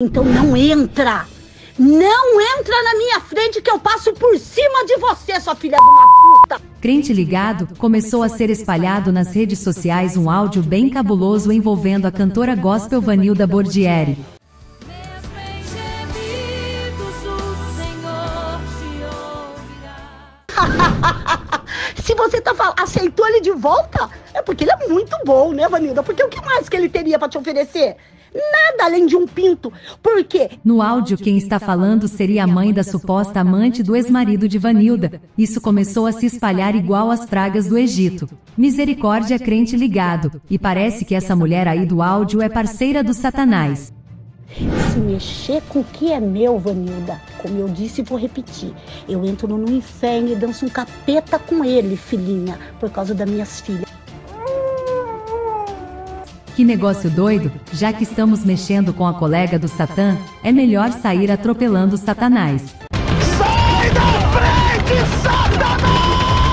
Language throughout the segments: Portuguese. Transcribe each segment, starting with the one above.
Então não entra! Não entra na minha frente que eu passo por cima de você, sua filha de uma puta! Crente ligado, começou a ser espalhado nas redes sociais um áudio bem cabuloso envolvendo a cantora gospel Vanilda Bordieri. Se você tá aceitou ele de volta, é porque ele é muito bom, né, Vanilda? Porque o que mais que ele teria pra te oferecer? Nada além de um pinto. Por quê? No áudio, quem está falando seria a mãe da suposta amante do ex-marido de Vanilda. Isso começou a se espalhar igual as pragas do Egito. Misericórdia crente ligado. E parece que essa mulher aí do áudio é parceira do Satanás. Se mexer com o que é meu, Vanilda, como eu disse e vou repetir, eu entro no inferno e danço um capeta com ele, filhinha, por causa das minhas filhas. Que negócio doido, já que estamos mexendo com a colega do Satã, é melhor sair atropelando o Satanás. Sai da frente, Satanás!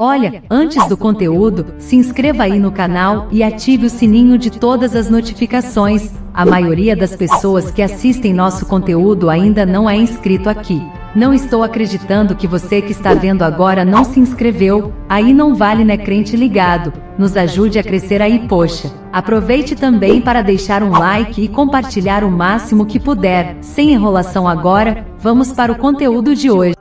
Olha, antes do conteúdo, se inscreva aí no canal e ative o sininho de todas as notificações. A maioria das pessoas que assistem nosso conteúdo ainda não é inscrito aqui. Não estou acreditando que você que está vendo agora não se inscreveu. Aí não vale né crente ligado. Nos ajude a crescer aí, poxa. Aproveite também para deixar um like e compartilhar o máximo que puder. Sem enrolação agora, vamos para o conteúdo de hoje.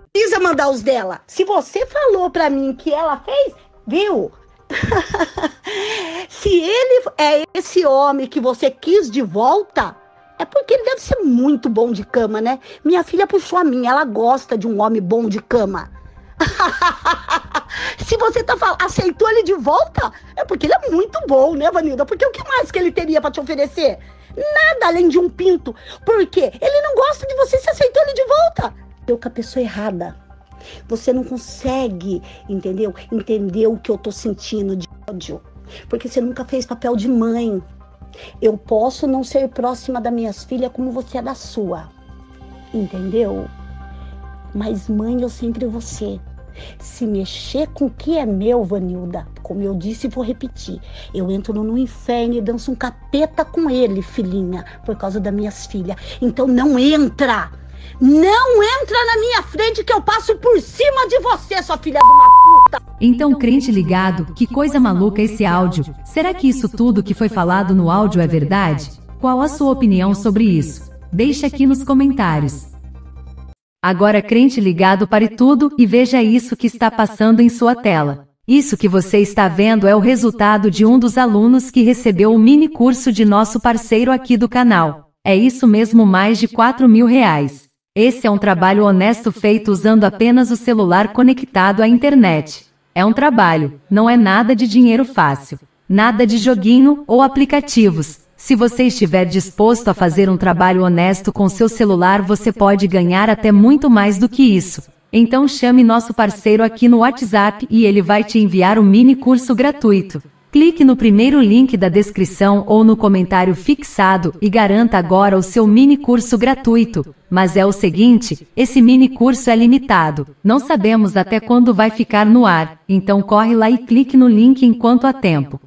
Mandar os dela. Se você falou pra mim que ela fez, viu? Se ele é esse homem que você quis de volta, é porque ele deve ser muito bom de cama, né? Minha filha puxou a minha, ela gosta de um homem bom de cama. Se você tá aceitou ele de volta, é porque ele é muito bom, né, Vanilda? Porque o que mais que ele teria pra te oferecer? Nada além de um pinto. Por quê? Ele não gosta de você, se aceitou ele de volta. Deu com a pessoa errada. Você não consegue, entendeu? Entender o que eu tô sentindo de ódio. Porque você nunca fez papel de mãe. Eu posso não ser próxima das minhas filhas como você é da sua. Entendeu? Mas mãe eu sempre ser. Se mexer com o que é meu, Vanilda, como eu disse e vou repetir, eu entro no inferno e danço um capeta com ele, filhinha, por causa das minhas filhas. Então não entra! Não entra na minha frente que eu passo por cima de você, sua filha de uma puta! Então, crente ligado, que coisa maluca esse áudio. Será que isso tudo que foi falado no áudio é verdade? Qual a sua opinião sobre isso? Deixe aqui nos comentários. Agora, crente ligado, pare tudo e veja isso que está passando em sua tela. Isso que você está vendo é o resultado de um dos alunos que recebeu o mini curso de nosso parceiro aqui do canal. É isso mesmo, mais de 4 mil reais. Esse é um trabalho honesto feito usando apenas o celular conectado à internet. É um trabalho, não é nada de dinheiro fácil. Nada de joguinho ou aplicativos. Se você estiver disposto a fazer um trabalho honesto com seu celular, você pode ganhar até muito mais do que isso. Então chame nosso parceiro aqui no WhatsApp e ele vai te enviar um mini curso gratuito. Clique no primeiro link da descrição ou no comentário fixado e garanta agora o seu mini curso gratuito. Mas é o seguinte, esse mini curso é limitado. Não sabemos até quando vai ficar no ar, então corre lá e clique no link enquanto há tempo.